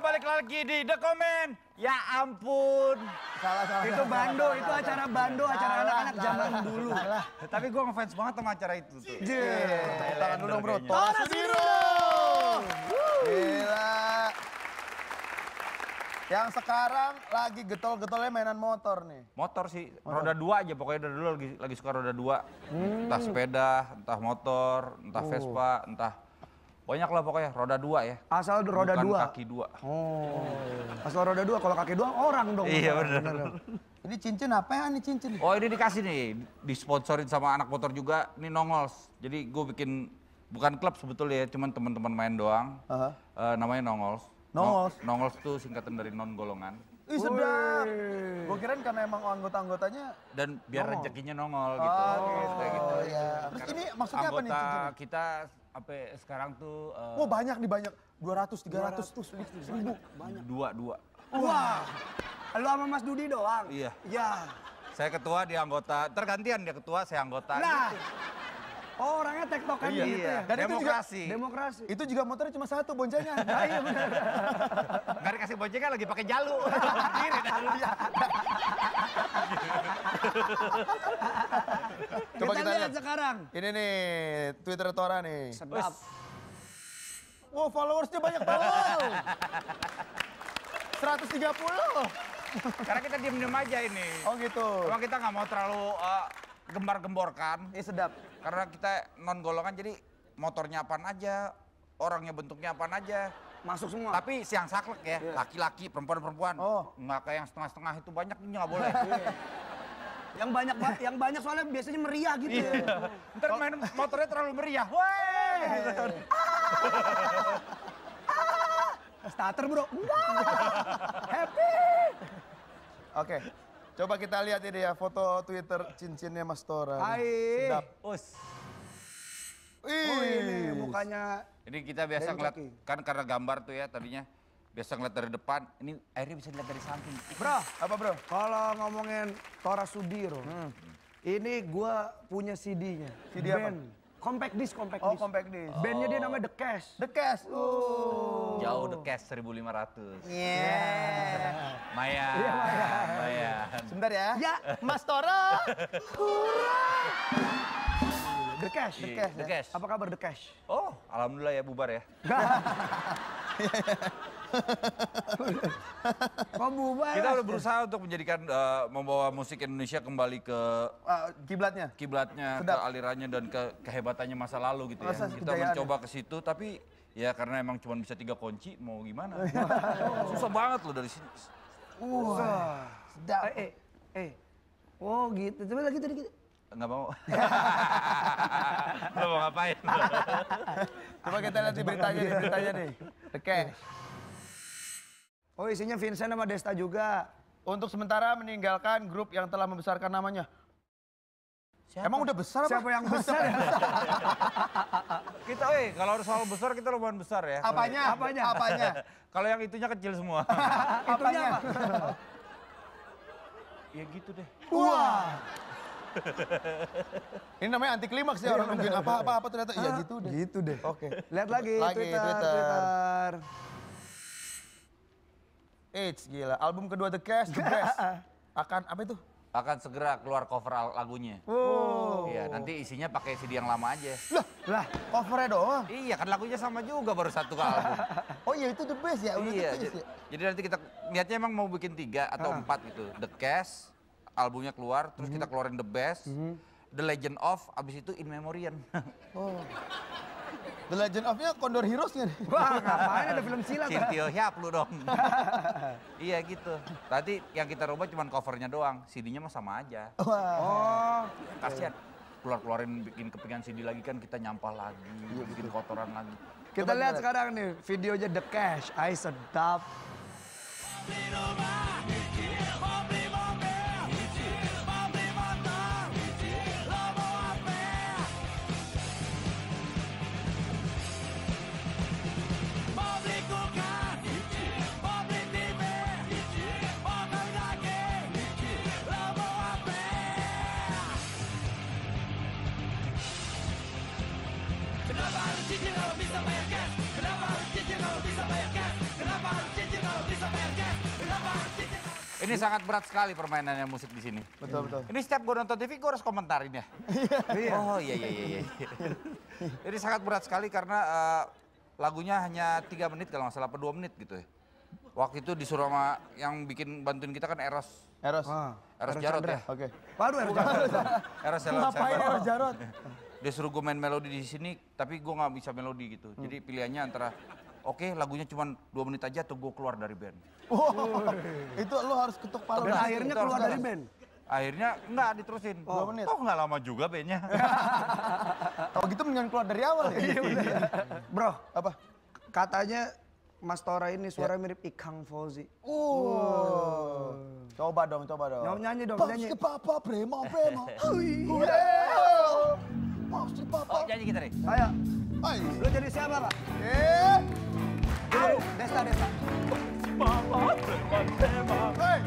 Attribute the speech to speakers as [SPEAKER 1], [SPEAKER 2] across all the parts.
[SPEAKER 1] balik lagi di The Comment. Ya ampun.
[SPEAKER 2] Salah, salah.
[SPEAKER 3] Itu bando, itu acara bando, acara anak-anak zaman dulu.
[SPEAKER 1] Tapi gue ngefans banget sama acara itu tuh.
[SPEAKER 2] Tepuk tangan dulu dong bro.
[SPEAKER 1] Kayaknya.
[SPEAKER 2] Tora Sudiro. Gila. Yang sekarang lagi getol-getolnya mainan motor nih.
[SPEAKER 1] Motor sih, roda dua aja pokoknya dari dulu lagi, lagi suka roda dua. Entah sepeda, entah motor, entah Vespa, entah banyak lah pokoknya roda dua ya.
[SPEAKER 3] Asal roda
[SPEAKER 1] Bukan
[SPEAKER 3] dua.
[SPEAKER 1] kaki dua.
[SPEAKER 3] Oh. Asal roda dua, kalau kaki dua orang dong.
[SPEAKER 1] Iya, bener.
[SPEAKER 2] Ini cincin apa ya nih cincin?
[SPEAKER 1] Oh ini dikasih nih, disponsorin sama anak motor juga, ini Nongols. Jadi gue bikin, bukan klub sebetulnya ya, cuman teman-teman main doang.
[SPEAKER 2] Aha.
[SPEAKER 1] Eh, namanya Nongols.
[SPEAKER 2] Nongols?
[SPEAKER 1] No- Nongols tuh singkatan dari non golongan.
[SPEAKER 2] Ih sedap. Gue kirain karena emang anggota-anggotanya.
[SPEAKER 1] Dan biar
[SPEAKER 2] Nongol.
[SPEAKER 1] rezekinya nongol gitu.
[SPEAKER 2] Oh, gitu.
[SPEAKER 1] Kayak gitu.
[SPEAKER 2] Iya. Terus ini maksudnya apa nih
[SPEAKER 1] Anggota kita apa ya, sekarang tuh eh,
[SPEAKER 2] Wah banyak nih banyak. 200, 300, 1000.
[SPEAKER 1] dua dua.
[SPEAKER 3] Wah. Lu sama Mas Dudi doang?
[SPEAKER 1] Iya.
[SPEAKER 3] Ya.
[SPEAKER 1] Saya ketua, dia anggota. Tergantian dia ketua, saya anggota.
[SPEAKER 3] Nah.
[SPEAKER 1] gitu.
[SPEAKER 3] Oh, orangnya tektokan
[SPEAKER 1] Iya.
[SPEAKER 3] gitu ya?
[SPEAKER 2] Dan itu juga-
[SPEAKER 1] Demokrasi.
[SPEAKER 3] Demokrasi.
[SPEAKER 2] Itu juga motornya cuma satu boncengan.
[SPEAKER 3] Ah, iya benar.
[SPEAKER 1] Nggak dikasih boncengan lagi pakai jalu. Berdiri dah.
[SPEAKER 2] Coba
[SPEAKER 3] kita,
[SPEAKER 2] kita
[SPEAKER 3] lihat
[SPEAKER 2] lihat.
[SPEAKER 3] sekarang.
[SPEAKER 2] Ini nih Twitter Tora nih.
[SPEAKER 3] Sedap.
[SPEAKER 2] Wow followersnya banyak banget. 130.
[SPEAKER 1] Karena kita diem-diem aja ini.
[SPEAKER 2] Oh gitu.
[SPEAKER 1] Emang kita nggak mau terlalu eh, gembar-gemborkan.
[SPEAKER 2] Ini sedap.
[SPEAKER 1] Karena kita non golongan jadi motornya apaan aja, orangnya bentuknya apaan aja.
[SPEAKER 3] Masuk semua.
[SPEAKER 1] Tapi siang saklek ya, laki-laki, perempuan-perempuan.
[SPEAKER 2] Oh.
[SPEAKER 1] Nggak kayak yang setengah-setengah itu banyak ini nggak boleh.
[SPEAKER 3] yang banyak ba- yang banyak soalnya biasanya meriah gitu ya.
[SPEAKER 1] Ntar main motornya terlalu meriah. Woi! gitu.
[SPEAKER 3] Starter bro. Happy.
[SPEAKER 2] Oke. Coba kita lihat ini ya foto Twitter cincinnya Mas Tora.
[SPEAKER 3] Hai.
[SPEAKER 2] Sedap.
[SPEAKER 1] Us.
[SPEAKER 2] Wih.
[SPEAKER 3] Oh ini mukanya
[SPEAKER 1] Ini kita biasa ngeliat, kan karena gambar tuh ya tadinya. Biasa ngeliat dari depan, ini airnya bisa dilihat dari samping.
[SPEAKER 3] Bro,
[SPEAKER 2] Apa bro?
[SPEAKER 3] kalau ngomongin Tora Sudiro, ini gua punya CD-nya.
[SPEAKER 2] CD apa?
[SPEAKER 3] Compact disc, compact
[SPEAKER 2] Oh
[SPEAKER 3] disc.
[SPEAKER 2] compact disc.
[SPEAKER 3] Bandnya dia namanya The Cash.
[SPEAKER 2] The Cash. Oh.
[SPEAKER 1] Jauh the cash 1500.
[SPEAKER 2] Yeah.
[SPEAKER 1] Maya.
[SPEAKER 3] Iya, Maya.
[SPEAKER 1] Maya.
[SPEAKER 2] Sebentar ya.
[SPEAKER 3] Ya.
[SPEAKER 2] Mas Tora.
[SPEAKER 3] The Cash.
[SPEAKER 2] The Cash.
[SPEAKER 1] The
[SPEAKER 2] ya.
[SPEAKER 1] cash.
[SPEAKER 3] Apa kabar The Cash?
[SPEAKER 1] Oh, alhamdulillah ya bubar ya.
[SPEAKER 3] Kok bubar?
[SPEAKER 1] Kita udah berusaha untuk menjadikan eh, membawa musik Indonesia kembali ke
[SPEAKER 2] Ah, kiblatnya.
[SPEAKER 1] kiblatnya,
[SPEAKER 2] Sedap.
[SPEAKER 1] ke alirannya dan ke kehebatannya masa lalu gitu ya. Kita
[SPEAKER 2] kejayaan
[SPEAKER 1] mencoba ke situ tapi ya karena emang cuma bisa tiga kunci mau gimana? Susah banget loh dari sini.
[SPEAKER 2] Wah. Sedap.
[SPEAKER 3] Eh, eh, eh. Oh gitu. Coba lagi tadi gitu.
[SPEAKER 1] Enggak mau. Lo mau ngapain?
[SPEAKER 2] Coba kita lihat di beritanya nih, beritanya nih. Cash.
[SPEAKER 3] Oh isinya Vincent sama Desta juga.
[SPEAKER 2] Untuk sementara meninggalkan grup yang telah membesarkan namanya. Emang udah besar apa?
[SPEAKER 3] Siapa yang besar ya?
[SPEAKER 1] kita, eh kalau harus soal besar kita lumayan besar ya.
[SPEAKER 2] Apanya?
[SPEAKER 3] Apanya?
[SPEAKER 2] Apanya?
[SPEAKER 1] Kalau yang itunya kecil semua.
[SPEAKER 3] Itunya apa?
[SPEAKER 1] ya gitu deh.
[SPEAKER 2] Wah. Ini namanya anti klimaks ya orang nungguin apa-apa apa ternyata iya gitu deh.
[SPEAKER 3] Gitu deh.
[SPEAKER 2] Oke.
[SPEAKER 3] Lihat lagi,
[SPEAKER 2] Lagi,
[SPEAKER 3] Twitter,
[SPEAKER 2] Twitter.
[SPEAKER 3] Twitter.
[SPEAKER 2] Eits gila, album kedua The Cash, The Best. Akan apa itu?
[SPEAKER 1] Akan segera keluar cover lagunya.
[SPEAKER 2] Oh.
[SPEAKER 1] Iya, nanti isinya pakai CD yang lama aja.
[SPEAKER 2] Lah,
[SPEAKER 3] Lah,
[SPEAKER 2] covernya doang.
[SPEAKER 1] Iya, kan lagunya sama juga baru satu album.
[SPEAKER 2] Oh iya itu The Best ya, udah
[SPEAKER 1] iya,
[SPEAKER 2] The Best
[SPEAKER 1] jadi,
[SPEAKER 2] ya.
[SPEAKER 1] jadi nanti kita niatnya emang mau bikin tiga atau empat gitu. The Cash, albumnya keluar, terus kita keluarin The Best, The Legend of, abis itu In Memoriam.
[SPEAKER 2] Oh. The Legend of-nya Condor Heroes-nya nih.
[SPEAKER 3] wah ngapain ada film silat? ya?
[SPEAKER 1] Cintio Hyap lu dong. iya gitu. Tadi yang kita rubah cuma covernya doang, CD-nya mah sama aja.
[SPEAKER 2] Wah.
[SPEAKER 3] Oh,
[SPEAKER 1] Kasihan. Keluar-keluarin bikin kepingan CD lagi kan kita nyampah lagi, bikin kotoran lagi.
[SPEAKER 3] kita
[SPEAKER 2] Coba
[SPEAKER 3] lihat
[SPEAKER 2] kita
[SPEAKER 3] sekarang nih videonya The Cash. Ay sedap.
[SPEAKER 1] Ini sangat berat sekali permainannya musik di sini.
[SPEAKER 2] Betul, betul.
[SPEAKER 1] Ini setiap gue nonton TV gue harus komentarin ya. Oh iya iya iya. iya. Ini sangat berat sekali karena eh, lagunya hanya tiga menit kalau nggak salah, apa dua menit gitu ya. Waktu itu disuruh sama yang bikin bantuin kita kan Eros.
[SPEAKER 2] Eros.
[SPEAKER 3] Ah,
[SPEAKER 1] Eros
[SPEAKER 3] Eros
[SPEAKER 1] Jarot
[SPEAKER 3] Chandra.
[SPEAKER 1] ya.
[SPEAKER 2] Oke.
[SPEAKER 3] Waduh, harus jangan.
[SPEAKER 1] Eros Jarot.
[SPEAKER 2] Ngapain Eros Jarot?
[SPEAKER 1] Dia suruh gue main melodi di sini, tapi gue nggak bisa melodi gitu.
[SPEAKER 2] Hmm.
[SPEAKER 1] Jadi pilihannya antara, oke lagunya cuma dua menit aja atau gue keluar dari band.
[SPEAKER 2] Oh, itu lu harus ketuk palu.
[SPEAKER 3] Dan akhirnya keluar dari band.
[SPEAKER 1] Akhirnya nggak diterusin.
[SPEAKER 2] Dua menit.
[SPEAKER 1] Oh nggak lama juga bandnya.
[SPEAKER 2] Kalau gitu mendingan keluar dari awal ya.
[SPEAKER 3] Bro,
[SPEAKER 2] Apa?
[SPEAKER 3] katanya Mas Tora ini suara mirip Ikang Fauzi.
[SPEAKER 2] Oh. Coba dong, coba dong.
[SPEAKER 3] Nyanyi, nyanyi dong,
[SPEAKER 2] Pas
[SPEAKER 3] nyanyi.
[SPEAKER 2] ke papa prema prema. Pas ke papa.
[SPEAKER 1] oh nyanyi kita deh.
[SPEAKER 3] Ayo,
[SPEAKER 2] Ay.
[SPEAKER 3] lu jadi siapa, Pak?
[SPEAKER 2] Eh.
[SPEAKER 3] Desta, Desta.
[SPEAKER 2] Hey.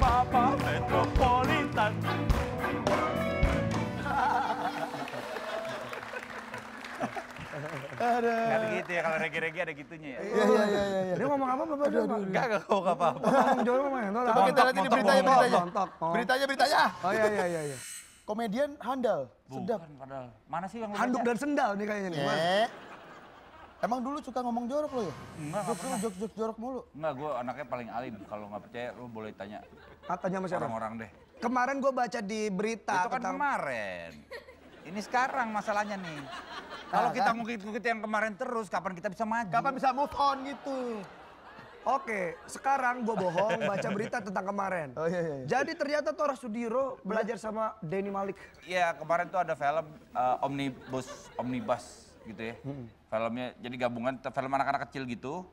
[SPEAKER 1] Papa Metropolitan.
[SPEAKER 2] Ada.
[SPEAKER 1] Ada gitu ya, kalau reggae-reggae ada gitunya ya.
[SPEAKER 2] Iya, iya, iya, iya.
[SPEAKER 3] Dia ngomong apa, Bapak? Aduh,
[SPEAKER 1] Enggak, enggak nggak apa-apa.
[SPEAKER 3] Ngomong jorok ngomong enak.
[SPEAKER 2] Coba kita lihat ini beritanya, beritanya. Beritanya, beritanya.
[SPEAKER 3] Oh iya, iya, iya. iya.
[SPEAKER 2] Komedian handal, sedap.
[SPEAKER 1] Bukan padahal. Mana sih yang lu
[SPEAKER 3] Handuk dan sendal nih kayaknya nih.
[SPEAKER 2] Emang dulu suka ngomong jorok lo ya?
[SPEAKER 1] Enggak, nggak
[SPEAKER 2] Jokes lu jokes-jokes jorok mulu.
[SPEAKER 1] Enggak, gue anaknya paling alim. Kalau nggak percaya, lu boleh tanya
[SPEAKER 3] Katanya sama siapa?
[SPEAKER 1] orang-orang deh.
[SPEAKER 3] Kemarin gue baca di berita
[SPEAKER 1] Itu kan
[SPEAKER 3] tentang
[SPEAKER 1] kemarin. Ini sekarang masalahnya nih. Kalau kita ngukit-ngukit yang kemarin terus, kapan kita bisa maju?
[SPEAKER 2] Kapan bisa move on gitu?
[SPEAKER 3] Oke, sekarang gue bohong baca berita tentang kemarin.
[SPEAKER 2] Oh iya, iya. iya.
[SPEAKER 3] Jadi ternyata Tora Sudiro belajar sama Denny Malik.
[SPEAKER 1] Iya, kemarin tuh ada film eh, Omnibus, Omnibus gitu ya. Filmnya jadi gabungan film anak-anak kecil gitu.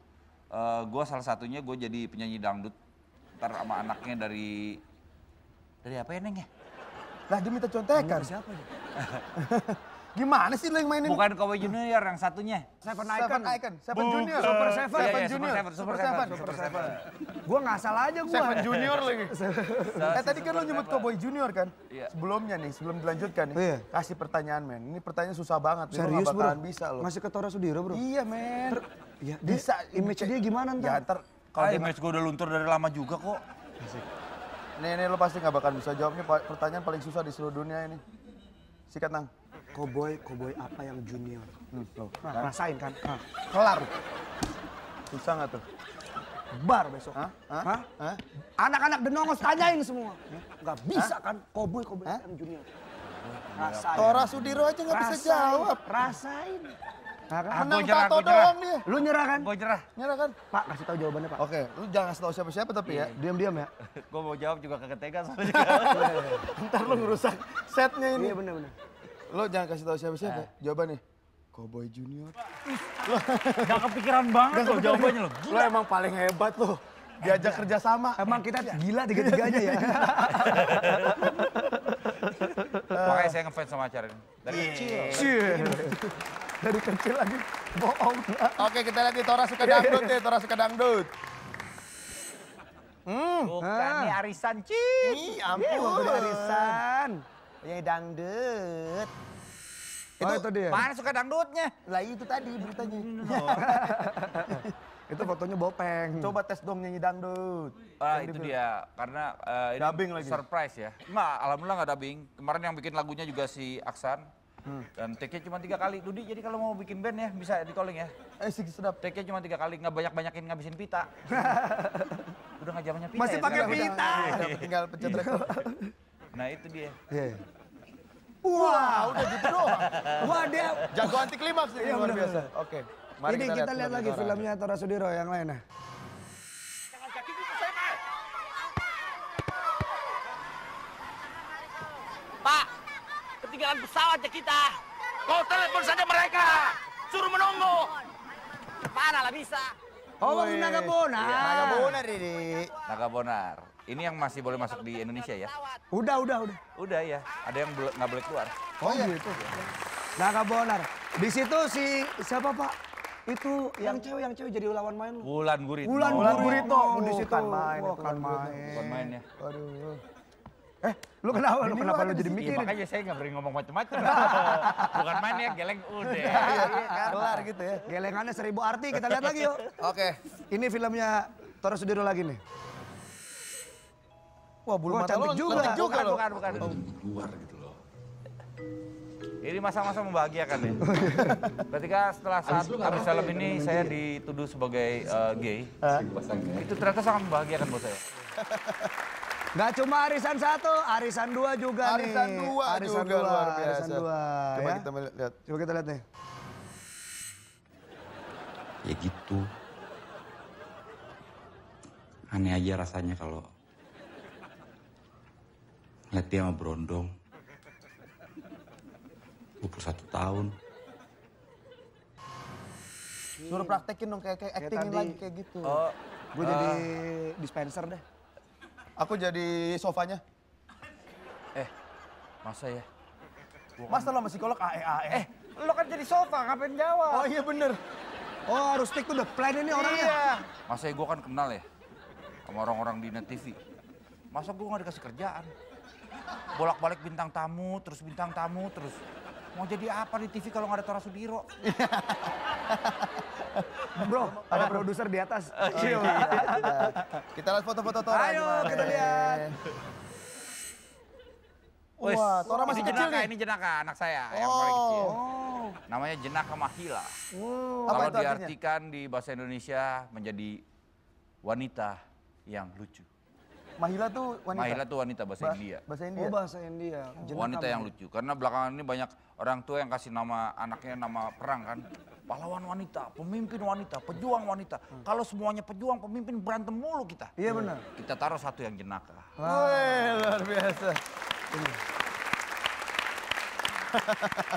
[SPEAKER 1] Eh gue salah satunya gue jadi penyanyi dangdut. Ntar sama anaknya dari dari apa ya Neng ya?
[SPEAKER 2] Lah dia minta contekan.
[SPEAKER 3] Siapa nih?
[SPEAKER 2] Gimana sih lo yang mainin?
[SPEAKER 1] Bukan Cowboy Junior yang satunya.
[SPEAKER 3] Seven
[SPEAKER 2] Seven
[SPEAKER 3] Icon.
[SPEAKER 2] Icon. Seven
[SPEAKER 1] Bukan.
[SPEAKER 2] Junior.
[SPEAKER 3] Super
[SPEAKER 2] Seven
[SPEAKER 3] Seven.
[SPEAKER 1] Iya, iya, Super
[SPEAKER 2] Junior.
[SPEAKER 1] Seven, Super Seven, Super Seven.
[SPEAKER 3] Gue ngasal aja gue.
[SPEAKER 2] Seven Junior lagi. Eh tadi kan lo
[SPEAKER 1] Super
[SPEAKER 2] nyebut. Cowboy Junior kan?
[SPEAKER 1] Iya.
[SPEAKER 2] Sebelumnya nih, sebelum dilanjutkan nih.
[SPEAKER 3] Iya.
[SPEAKER 2] Kasih pertanyaan men. Ini pertanyaan susah banget.
[SPEAKER 3] Serius bro?
[SPEAKER 2] bisa lo.
[SPEAKER 3] Ngasih ke Tora Sudiro bro?
[SPEAKER 2] Iya men.
[SPEAKER 3] Iya,
[SPEAKER 2] Bisa.
[SPEAKER 3] Image dia gimana
[SPEAKER 2] Ya
[SPEAKER 3] ntar?
[SPEAKER 2] ntar
[SPEAKER 1] Kalau
[SPEAKER 2] dia
[SPEAKER 1] image gue udah luntur dari lama juga kok.
[SPEAKER 2] Nih, nih lo pasti nggak bakal bisa jawab nih pa- pertanyaan paling susah di seluruh dunia ini. Sikat nang.
[SPEAKER 3] Cowboy, cowboy apa yang junior?
[SPEAKER 2] Hmm.
[SPEAKER 3] Nah, rasain kan? Nah,
[SPEAKER 2] Kelar. Susah nggak tuh?
[SPEAKER 3] bar besok.
[SPEAKER 2] Hah? Hah?
[SPEAKER 3] Hah?
[SPEAKER 2] Hah?
[SPEAKER 3] Anak-anak denongos tanyain semua. Gak bisa kan cowboy
[SPEAKER 2] Hah?
[SPEAKER 3] yang junior. Rasain.
[SPEAKER 2] Tora Sudiro aja nggak bisa jawab.
[SPEAKER 3] Rasain. Nah, kan?
[SPEAKER 1] Ah,
[SPEAKER 2] Menang
[SPEAKER 1] gua nyerah,
[SPEAKER 2] tato doang dia.
[SPEAKER 3] Lu nyerah kan?
[SPEAKER 1] Gue nyerah.
[SPEAKER 2] Nyerah kan?
[SPEAKER 3] Pak, kasih tahu jawabannya Pak.
[SPEAKER 2] Oke, lu jangan kasih tahu siapa-siapa tapi ya.
[SPEAKER 3] Diam-diam ya.
[SPEAKER 1] gue mau jawab juga kagak tega soalnya.
[SPEAKER 2] Ntar lu ngerusak setnya ini.
[SPEAKER 3] Iya bener-bener.
[SPEAKER 2] Lo jangan kasih tahu siapa-siapa. Jawabannya. Cowboy Junior.
[SPEAKER 1] Gak kepikiran banget loh jawabannya loh.
[SPEAKER 2] Lo emang paling hebat lo. Diajak kerja sama.
[SPEAKER 3] Emang kita gila tiga-tiganya ya.
[SPEAKER 1] Makanya saya ngefans sama acara ini. Dari
[SPEAKER 2] Iya.
[SPEAKER 1] kecil.
[SPEAKER 3] Cie. Dari kecil lagi bohong.
[SPEAKER 2] Oke, kita lihat nih Tora suka dangdut nih. Tora suka dangdut. Hmm.
[SPEAKER 1] Bukan nih arisan Ci.
[SPEAKER 2] Ih,
[SPEAKER 3] Iya,
[SPEAKER 2] ampun.
[SPEAKER 3] di arisan.
[SPEAKER 2] Ya dangdut.
[SPEAKER 3] Oh, itu dia.
[SPEAKER 1] Mana suka dangdutnya?
[SPEAKER 2] Lah itu tadi beritanya.
[SPEAKER 3] Itu fotonya bopeng.
[SPEAKER 2] Coba tes dong nyanyi dangdut.
[SPEAKER 1] Ah,
[SPEAKER 2] Yang
[SPEAKER 1] itu
[SPEAKER 2] di-
[SPEAKER 1] dia karena eh, ini
[SPEAKER 2] Dubbing lagi.
[SPEAKER 1] surprise ya. Enggak, alhamdulillah nggak dubbing. Kemarin yang bikin lagunya juga si Aksan. Dan take-nya cuma tiga kali. Dudi, jadi kalau mau bikin band ya bisa di calling ya.
[SPEAKER 2] Eh, sih sedap.
[SPEAKER 1] Take-nya cuma tiga kali, nggak banyak-banyakin ngabisin pita. Udah nggak zamannya pita
[SPEAKER 3] Masih
[SPEAKER 1] ya
[SPEAKER 3] pakai pita.
[SPEAKER 2] Udah tinggal pencet record.
[SPEAKER 1] Nah itu dia.
[SPEAKER 3] Iya. iya.
[SPEAKER 2] Wah, udah gitu doang.
[SPEAKER 3] Wah dia.
[SPEAKER 2] Jago anti klimaks ini
[SPEAKER 3] Iya,
[SPEAKER 2] luar
[SPEAKER 3] bener,
[SPEAKER 2] biasa. Oke. Mari
[SPEAKER 3] Ini kita lihat lagi
[SPEAKER 2] Tora.
[SPEAKER 3] filmnya Tora Sudiro yang lainnya.
[SPEAKER 4] Pak, ketinggalan pesawat ya kita. Kau telepon saja mereka. Suruh menunggu. Mana lah bisa.
[SPEAKER 3] Oh, Bang Naga Bona.
[SPEAKER 2] Naga bonar ini.
[SPEAKER 1] Naga Bonar. Ini yang masih boleh masuk di Indonesia ya?
[SPEAKER 3] Udah, udah, udah.
[SPEAKER 1] Udah ya. Ada yang nggak boleh keluar.
[SPEAKER 3] Oh, gitu. Naga Bonar. Di situ si siapa Pak? Itu yang cewek, yang cewek jadi lawan main lu.
[SPEAKER 1] Bulan Gurit.
[SPEAKER 3] Bulan
[SPEAKER 2] Bulan
[SPEAKER 3] Gurito
[SPEAKER 2] Gurito.
[SPEAKER 3] di situ.
[SPEAKER 2] Bukan main,
[SPEAKER 3] kan
[SPEAKER 2] Bulan Gurito.
[SPEAKER 3] main.
[SPEAKER 1] Bukan main ya.
[SPEAKER 2] Waduh. Eh,
[SPEAKER 3] Lu kenapa? Lu
[SPEAKER 2] Ini lu
[SPEAKER 3] kenapa lu
[SPEAKER 2] di
[SPEAKER 3] jadi.
[SPEAKER 1] Iya
[SPEAKER 3] mikirin?
[SPEAKER 1] makanya saya nggak berani ngomong macam-macam. Bukan main ya, geleng udah.
[SPEAKER 2] Iya, kelar gitu ya.
[SPEAKER 3] Gelengannya seribu arti, kita lihat lagi yuk.
[SPEAKER 2] Oke.
[SPEAKER 3] Ini filmnya Tora Sudiro lagi nih.
[SPEAKER 2] Wah, bulu
[SPEAKER 3] Wah,
[SPEAKER 2] mata
[SPEAKER 3] cantik
[SPEAKER 2] lo
[SPEAKER 3] juga.
[SPEAKER 2] juga
[SPEAKER 1] bukan,
[SPEAKER 2] loh.
[SPEAKER 1] bukan, bukan.
[SPEAKER 5] luar gitu loh.
[SPEAKER 1] Ini masa-masa membahagiakan ya. Ketika setelah saat habis film ini saya dituduh sebagai eh, gay, itu ternyata sangat membahagiakan buat saya.
[SPEAKER 3] Gak cuma arisan satu, arisan dua juga nih.
[SPEAKER 2] Arisan dua
[SPEAKER 3] arisan
[SPEAKER 2] juga
[SPEAKER 3] dua,
[SPEAKER 2] luar biasa.
[SPEAKER 3] Arisan dua.
[SPEAKER 2] Coba
[SPEAKER 3] ya.
[SPEAKER 2] kita lihat.
[SPEAKER 3] Coba kita lihat nih.
[SPEAKER 5] Ya gitu. Aneh aja rasanya kalau ngeliat dia sama Brondong. 21 tahun.
[SPEAKER 2] Suruh praktekin dong kayak kayak actingin
[SPEAKER 3] tadi.
[SPEAKER 2] lagi kayak gitu.
[SPEAKER 1] Oh,
[SPEAKER 3] Gue jadi dispenser deh.
[SPEAKER 2] Aku jadi sofanya.
[SPEAKER 1] eh, masa ya?
[SPEAKER 2] Masa lo sama psikolog AE AE?
[SPEAKER 1] Eh, lo kan jadi sofa, ngapain jawab?
[SPEAKER 2] Oh iya bener.
[SPEAKER 3] Oh, harus stick to the plan ini orangnya.
[SPEAKER 1] Iya. Masa gue kan kenal ya sama orang-orang di Net TV. Masa gue nggak dikasih kerjaan? Bolak-balik bintang tamu, terus bintang tamu, terus mau jadi apa di TV kalau nggak ada Tora Sudiro?
[SPEAKER 3] Bro, ada produser di atas.
[SPEAKER 2] Iya. Kita lihat foto-foto Tora
[SPEAKER 3] Ayo,
[SPEAKER 2] gimana.
[SPEAKER 3] kita lihat.
[SPEAKER 1] Wes,
[SPEAKER 2] Wah, Tora masih
[SPEAKER 1] ini
[SPEAKER 2] kecil
[SPEAKER 1] jenaka,
[SPEAKER 2] nih.
[SPEAKER 1] Ini jenaka anak saya yang paling kecil.
[SPEAKER 2] Oh.
[SPEAKER 1] Namanya jenaka Mahila.
[SPEAKER 2] Apa
[SPEAKER 1] Kalau
[SPEAKER 2] itu artinya?
[SPEAKER 1] diartikan di bahasa Indonesia menjadi wanita yang lucu.
[SPEAKER 2] Mahila tuh wanita.
[SPEAKER 1] Mahila tuh wanita bahasa
[SPEAKER 2] Ba-
[SPEAKER 1] India.
[SPEAKER 2] Bahasa India.
[SPEAKER 3] Oh, bahasa India. Jenaka
[SPEAKER 1] wanita yang lucu. Karena belakangan ini banyak orang tua yang kasih nama anaknya nama perang kan. Pahlawan wanita, pemimpin wanita, pejuang wanita. Kalau semuanya pejuang, pemimpin berantem mulu kita.
[SPEAKER 3] Iya benar.
[SPEAKER 1] Kita taruh satu yang jenaka.
[SPEAKER 2] Wih, luar biasa.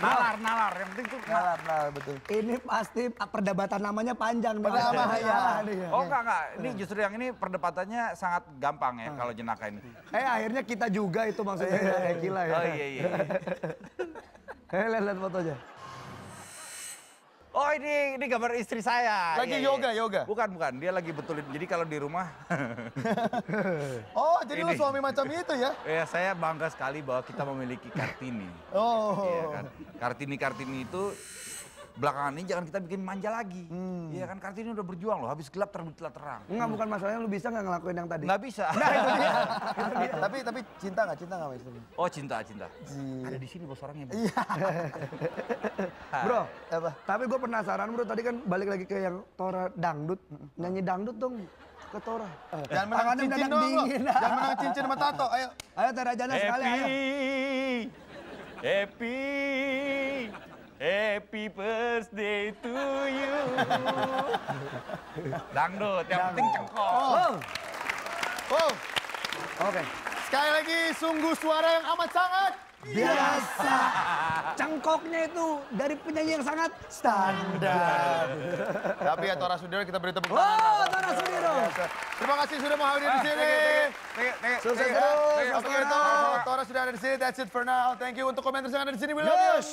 [SPEAKER 1] Nalar, nalar. Yang penting tuh
[SPEAKER 2] Nalar, nalar, betul.
[SPEAKER 3] Ini pasti perdebatan namanya panjang.
[SPEAKER 2] Pertama,
[SPEAKER 3] Iya,
[SPEAKER 2] ya.
[SPEAKER 3] iya.
[SPEAKER 1] Oh enggak, enggak. Ini justru yang ini perdebatannya sangat gampang ya kalau jenaka ini.
[SPEAKER 3] Eh akhirnya kita juga itu maksudnya kayak gila ya.
[SPEAKER 1] Oh iya, iya. iya.
[SPEAKER 3] Eh lihat lihat fotonya.
[SPEAKER 1] Oh ini ini gambar istri saya.
[SPEAKER 2] Lagi
[SPEAKER 1] Iya, iya.
[SPEAKER 2] yoga, yoga?
[SPEAKER 1] Bukan, bukan. Dia lagi betulin. Jadi kalau di rumah,
[SPEAKER 2] Oh, jadi lu suami macam itu ya?
[SPEAKER 1] ya saya bangga sekali bahwa kita memiliki Kartini.
[SPEAKER 2] Oh.
[SPEAKER 1] Iya kan. Kartini-Kartini itu belakangan ini jangan kita bikin manja lagi.
[SPEAKER 2] Hmm.
[SPEAKER 1] Iya kan Kartini udah berjuang loh, habis gelap terbitlah terang.
[SPEAKER 3] Enggak bukan masalahnya lu bisa nggak ngelakuin yang tadi?
[SPEAKER 1] Nggak bisa.
[SPEAKER 2] tapi tapi cinta nggak cinta nggak istrinya?
[SPEAKER 1] Oh cinta, cinta.
[SPEAKER 2] Iya.
[SPEAKER 1] Ada di sini bos orangnya. Bu.
[SPEAKER 3] Bro,
[SPEAKER 2] Apa?
[SPEAKER 3] tapi gue penasaran bro tadi kan balik lagi ke yang Tora dangdut. Nyanyi dangdut dong ke Tora.
[SPEAKER 2] Jangan menang
[SPEAKER 3] Tangannya
[SPEAKER 2] cincin dong lo.
[SPEAKER 3] dingin.
[SPEAKER 2] Jangan menang cincin sama tato. Ayo.
[SPEAKER 3] Ayo Tera Jana sekali ayo.
[SPEAKER 1] happy, happy birthday to you. Dangdut, yang penting cengkok.
[SPEAKER 3] Oh,
[SPEAKER 2] Oh,
[SPEAKER 3] oke.
[SPEAKER 2] sekali lagi sungguh suara yang amat sangat.
[SPEAKER 3] Biasa. Cengkoknya itu dari penyanyi yang sangat standar.
[SPEAKER 2] Tapi ya Tora Sudiro kita beri tepuk
[SPEAKER 3] Oh,
[SPEAKER 2] tangan.
[SPEAKER 3] Tora Sudiro.
[SPEAKER 2] Terima kasih sudah mau hadir di sini.
[SPEAKER 3] Sukses
[SPEAKER 2] Oke,
[SPEAKER 3] terus,
[SPEAKER 2] Oke,
[SPEAKER 3] Tora.
[SPEAKER 2] itu Tora sudah ada di sini. That's it for now. Thank you untuk komentar yang ada di sini. We love you.
[SPEAKER 3] Yes.